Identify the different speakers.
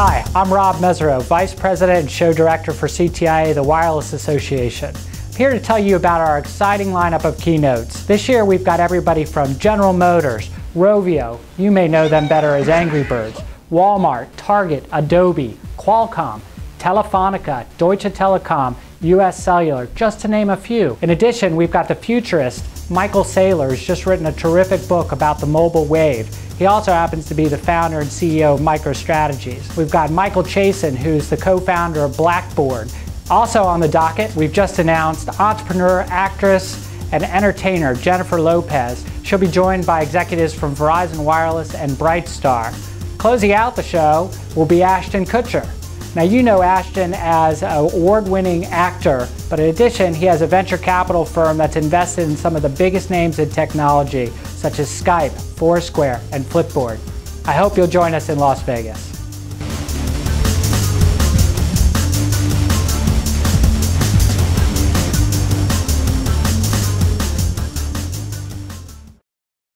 Speaker 1: Hi, I'm Rob Mesirow, Vice President and Show Director for CTIA, the Wireless Association. I'm here to tell you about our exciting lineup of keynotes. This year we've got everybody from General Motors, Rovio, you may know them better as Angry Birds, Walmart, Target, Adobe, Qualcomm, Telefonica, Deutsche Telekom, US Cellular, just to name a few. In addition, we've got the futurist, Michael Saylor, who's just written a terrific book about the mobile wave. He also happens to be the founder and CEO of MicroStrategies. We've got Michael Chasen, who's the co-founder of Blackboard. Also on the docket, we've just announced entrepreneur, actress, and entertainer Jennifer Lopez. She'll be joined by executives from Verizon Wireless and Brightstar. Closing out the show will be Ashton Kutcher. Now you know Ashton as an award-winning actor, but in addition, he has a venture capital firm that's invested in some of the biggest names in technology, such as Skype, Foursquare, and Flipboard. I hope you'll join us in Las Vegas.